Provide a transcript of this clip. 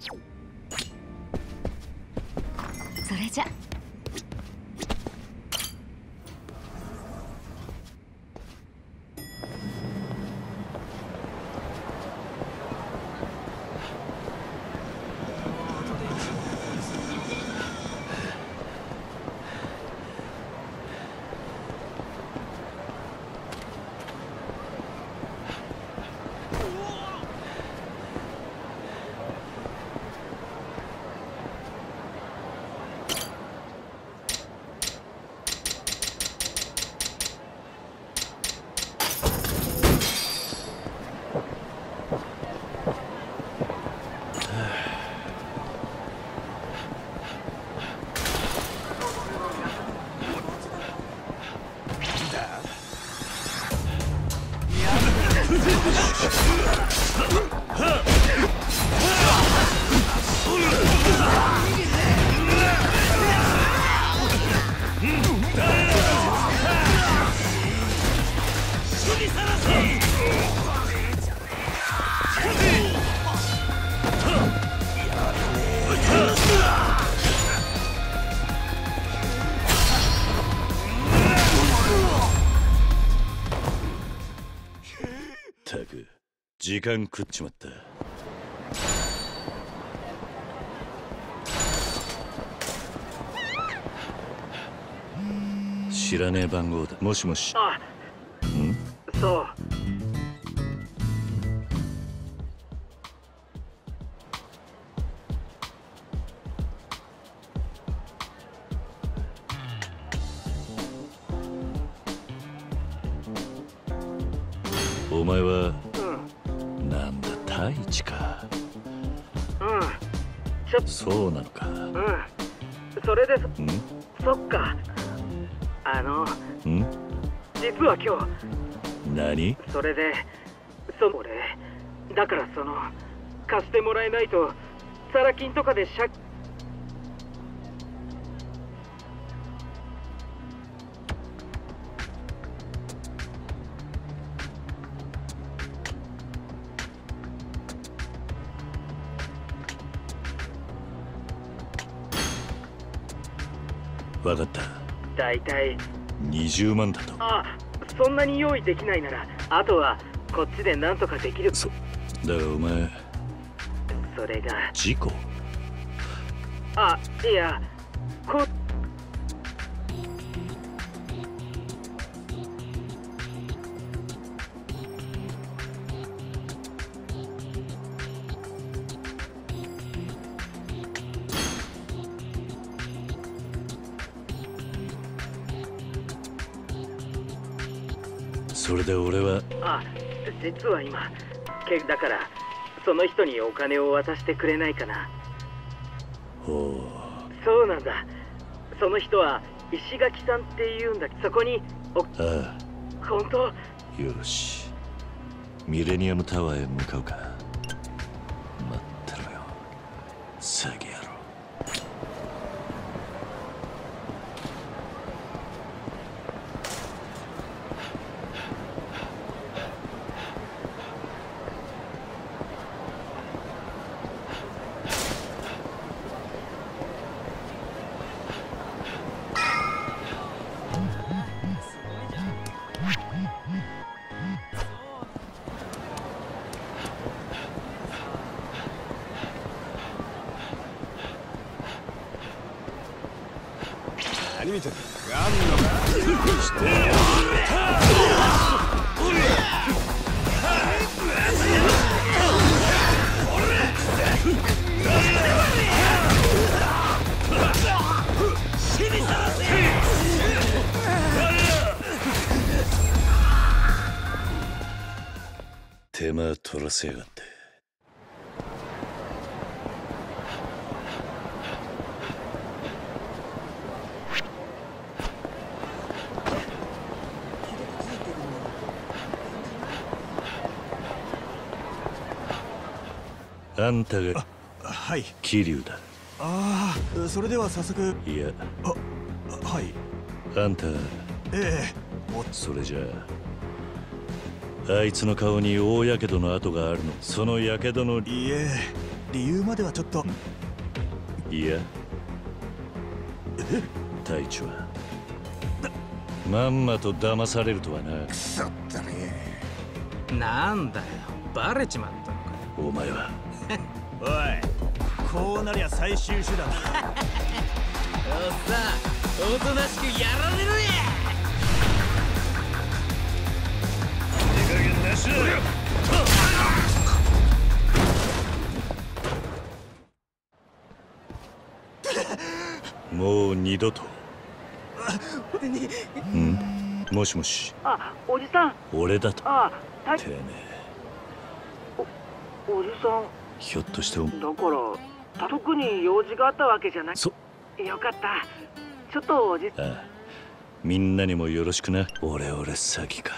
それじゃ。時間食っちまった。知らねえ番号だ。もしもし。あん？そう。お前はうん一か。うん。ちょっ。そうなのか。うん。それでそん？そっか。あのん？実は今何？日それでその俺。だからその貸してもらえないとサラ金とかで借わかった。大体。20万だと。あそんなに用意できないならあとはこっちでなんとかできる。そだがお前それが。事故？あいやこそれで俺はあ実は今けだからその人にお金を渡してくれないかな。おう。そうなんだ。その人は石垣さんって言うんだ。そこにおあ本当？あよし。ミレニアムタワーへ向かうか。待ってろよ。詐欺何見てんだガンの？か手間取らせやがって。あんたがはい。桐生だ。ああそれでは早速。いや。あはい。あんたええ。おそれじゃああいつの顔に大やけどの跡があるの。そのやけどのいいえ理由まではちょっと。いや。隊長は。まんまと騙されるとはな。そったね。なんだよ。バレちまったのかお前はおいこうなりゃ最終手段おっさんおとなしくやられろや！手加減なし。だもう二度と。ん？もしもし。あおじさん。俺だと。あたてめえ。おじさんひょっとしておだから特に用事があったわけじゃない。そ。よかった。ちょっとおじああ。みんなにもよろしくな。俺俺詐欺か